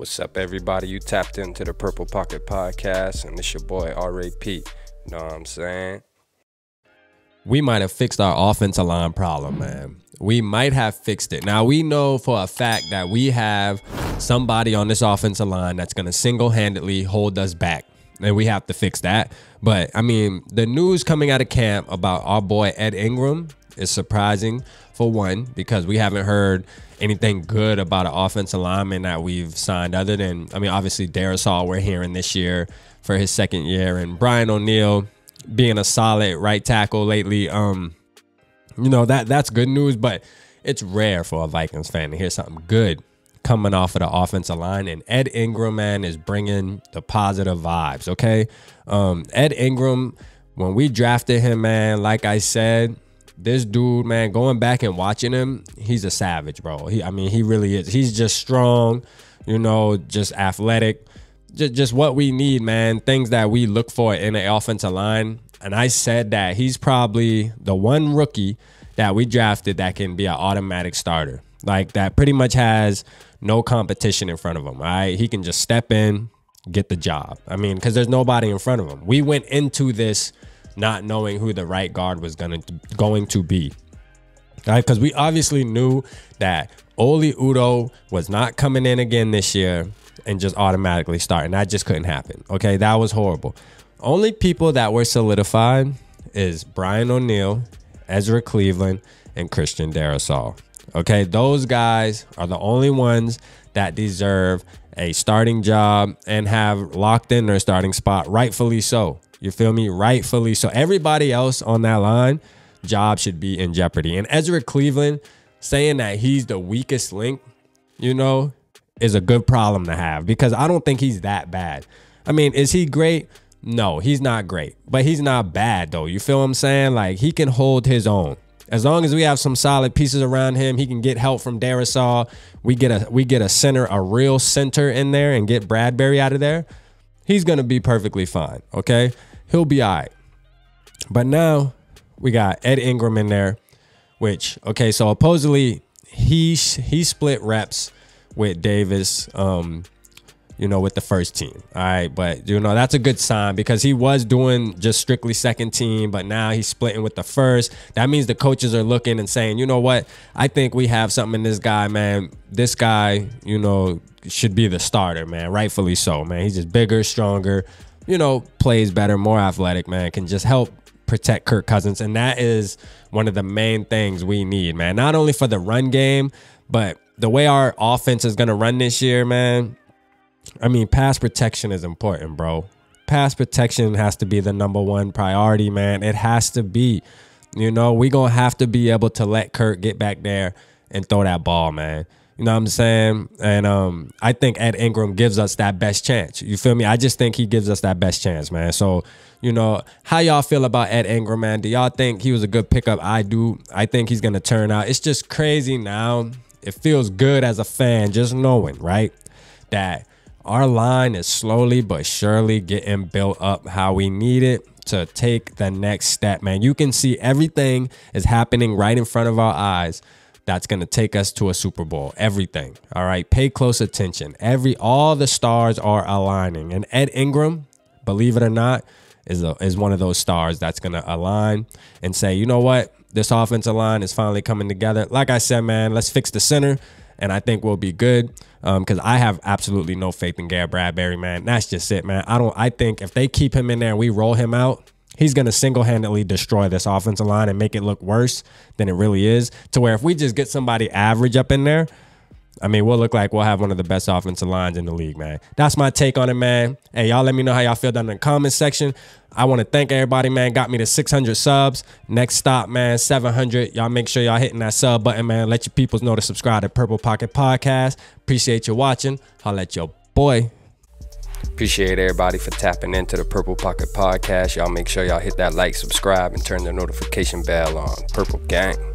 What's up, everybody? You tapped into the Purple Pocket Podcast, and it's your boy R.A.P. You know what I'm saying? We might have fixed our offensive line problem, man. We might have fixed it. Now, we know for a fact that we have somebody on this offensive line that's going to single handedly hold us back, and we have to fix that. But, I mean, the news coming out of camp about our boy Ed Ingram is surprising, for one, because we haven't heard anything good about an offensive lineman that we've signed other than I mean obviously Darrisaw we're hearing this year for his second year and Brian O'Neill being a solid right tackle lately um you know that that's good news but it's rare for a Vikings fan to hear something good coming off of the offensive line and Ed Ingram man is bringing the positive vibes okay? Um Ed Ingram when we drafted him man like I said this dude, man, going back and watching him, he's a savage, bro. He, I mean, he really is. He's just strong, you know, just athletic, just, just what we need, man. Things that we look for in an offensive line. And I said that he's probably the one rookie that we drafted that can be an automatic starter. Like that pretty much has no competition in front of him. Right? He can just step in, get the job. I mean, because there's nobody in front of him. We went into this not knowing who the right guard was gonna going to be. Right? Because we obviously knew that Oli Udoh was not coming in again this year and just automatically starting. That just couldn't happen. Okay, that was horrible. Only people that were solidified is Brian O'Neill, Ezra Cleveland, and Christian Darrisaw. Okay, those guys are the only ones that deserve a starting job and have locked in their starting spot, rightfully so. You feel me? Rightfully so. Everybody else on that line, job should be in jeopardy. And Ezra Cleveland saying that he's the weakest link, you know, is a good problem to have because I don't think he's that bad. I mean, is he great? No, he's not great, but he's not bad though. You feel what I'm saying? Like he can hold his own. As long as we have some solid pieces around him, he can get help from Darrisaw. We get a we get a center, a real center in there, and get Bradbury out of there. He's gonna be perfectly fine. Okay he'll be all right. But now we got Ed Ingram in there, which okay, so supposedly he he split reps with Davis, um, you know, with the first team. All right, but you know that's a good sign because he was doing just strictly second team, but now he's splitting with the first. That means the coaches are looking and saying, you know what, I think we have something in this guy, man. This guy, you know, should be the starter, man. Rightfully so, man. He's just bigger, stronger you know, plays better, more athletic, man, can just help protect Kirk Cousins. And that is one of the main things we need, man. Not only for the run game, but the way our offense is going to run this year, man. I mean, pass protection is important, bro. Pass protection has to be the number one priority, man. It has to be. You know, we're going to have to be able to let Kirk get back there and throw that ball, man. You know what I'm saying? And um, I think Ed Ingram gives us that best chance. You feel me? I just think he gives us that best chance, man. So, you know, how y'all feel about Ed Ingram, man? Do y'all think he was a good pickup? I do. I think he's gonna turn out. It's just crazy now. It feels good as a fan just knowing, right? That our line is slowly but surely getting built up how we need it to take the next step, man. You can see everything is happening right in front of our eyes that's going to take us to a Super Bowl. Everything. All right. Pay close attention. Every all the stars are aligning. And Ed Ingram, believe it or not, is a, is one of those stars that's going to align and say, you know what, this offensive line is finally coming together. Like I said, man, let's fix the center, and I think we'll be good. Because um, I have absolutely no faith in Garrett Bradbury, man. That's just it, man. I don't. I think if they keep him in there and we roll him out, he's going to single handedly destroy this offensive line and make it look worse than it really is. To where if we just get somebody average up in there, I mean, we'll look like we'll have one of the best offensive lines in the league, man. That's my take on it, man. Hey, y'all let me know how y'all feel down in the comment section. I want to thank everybody, man. Got me to 600 subs. Next stop, man, 700. Y'all make sure y'all hitting that sub button, man. Let your peoples know to subscribe to Purple Pocket Podcast. Appreciate you watching. I'll let your boy. Appreciate everybody for tapping into the Purple Pocket Podcast. Y'all make sure y'all hit that like, subscribe, and turn the notification bell on. Purple Gang.